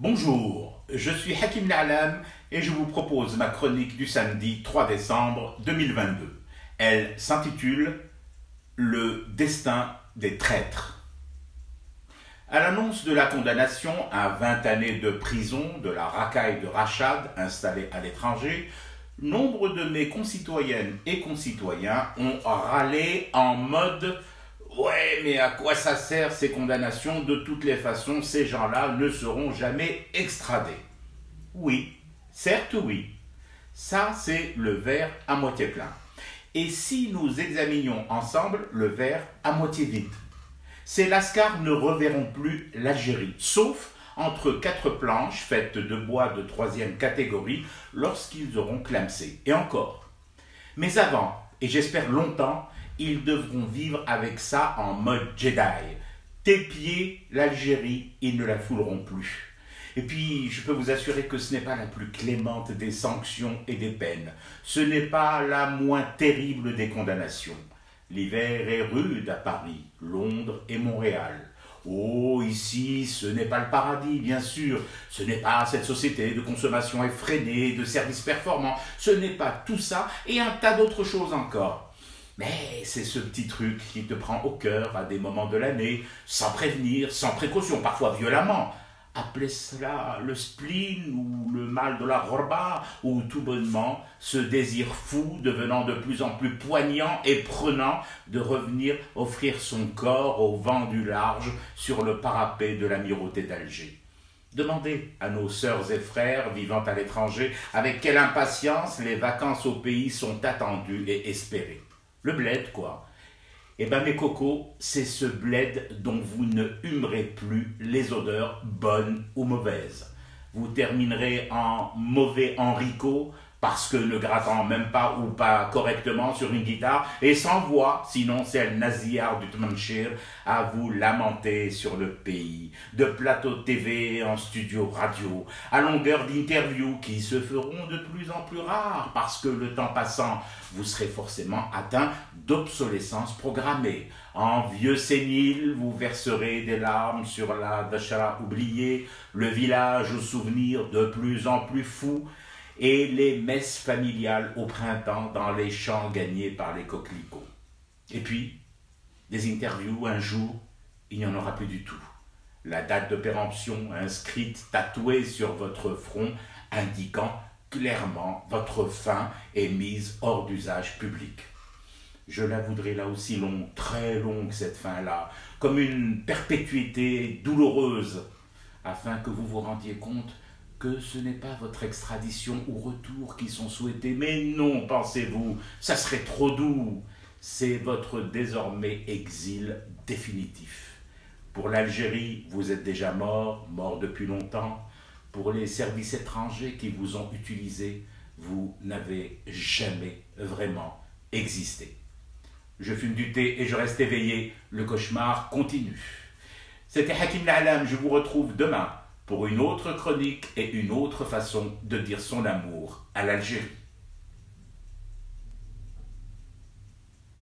Bonjour, je suis Hakim Na'lam et je vous propose ma chronique du samedi 3 décembre 2022. Elle s'intitule Le destin des traîtres. À l'annonce de la condamnation à 20 années de prison de la racaille de Rachad installée à l'étranger, nombre de mes concitoyennes et concitoyens ont râlé en mode Ouais, mais à quoi ça sert ces condamnations De toutes les façons, ces gens-là ne seront jamais extradés. Oui, certes oui. Ça, c'est le verre à moitié plein. Et si nous examinions ensemble le verre à moitié vide Ces lascars ne reverront plus l'Algérie, sauf entre quatre planches faites de bois de troisième catégorie lorsqu'ils auront clamsé. Et encore. Mais avant, et j'espère longtemps, ils devront vivre avec ça en mode Jedi. pieds, l'Algérie, ils ne la fouleront plus. Et puis, je peux vous assurer que ce n'est pas la plus clémente des sanctions et des peines. Ce n'est pas la moins terrible des condamnations. L'hiver est rude à Paris, Londres et Montréal. Oh, ici, ce n'est pas le paradis, bien sûr. Ce n'est pas cette société de consommation effrénée, de services performants. Ce n'est pas tout ça et un tas d'autres choses encore. Mais c'est ce petit truc qui te prend au cœur à des moments de l'année, sans prévenir, sans précaution, parfois violemment. Appelez cela le spleen ou le mal de la rorba, ou tout bonnement ce désir fou devenant de plus en plus poignant et prenant de revenir offrir son corps au vent du large sur le parapet de l'amirauté d'Alger. Demandez à nos sœurs et frères vivant à l'étranger avec quelle impatience les vacances au pays sont attendues et espérées. Le bled, quoi. Eh ben mes cocos, c'est ce bled dont vous ne humerez plus les odeurs bonnes ou mauvaises. Vous terminerez en mauvais Enrico parce que ne grattant même pas ou pas correctement sur une guitare, et sans voix, sinon celle naziard du Tmanchir, à vous lamenter sur le pays, de plateaux TV en studio radio, à longueur d'interviews qui se feront de plus en plus rares, parce que le temps passant, vous serez forcément atteint d'obsolescence programmée. En vieux sénile, vous verserez des larmes sur la Dachara oubliée, le village au souvenir de plus en plus fou, et les messes familiales au printemps dans les champs gagnés par les coquelicots. Et puis, des interviews un jour, il n'y en aura plus du tout. La date de péremption inscrite, tatouée sur votre front, indiquant clairement votre fin est mise hors d'usage public. Je la voudrais là aussi longue, très longue cette fin-là, comme une perpétuité douloureuse, afin que vous vous rendiez compte que ce n'est pas votre extradition ou retour qui sont souhaités. Mais non, pensez-vous, ça serait trop doux. C'est votre désormais exil définitif. Pour l'Algérie, vous êtes déjà mort, mort depuis longtemps. Pour les services étrangers qui vous ont utilisé, vous n'avez jamais vraiment existé. Je fume du thé et je reste éveillé. Le cauchemar continue. C'était Hakim La'alam. Je vous retrouve demain pour une autre chronique et une autre façon de dire son amour à l'Algérie.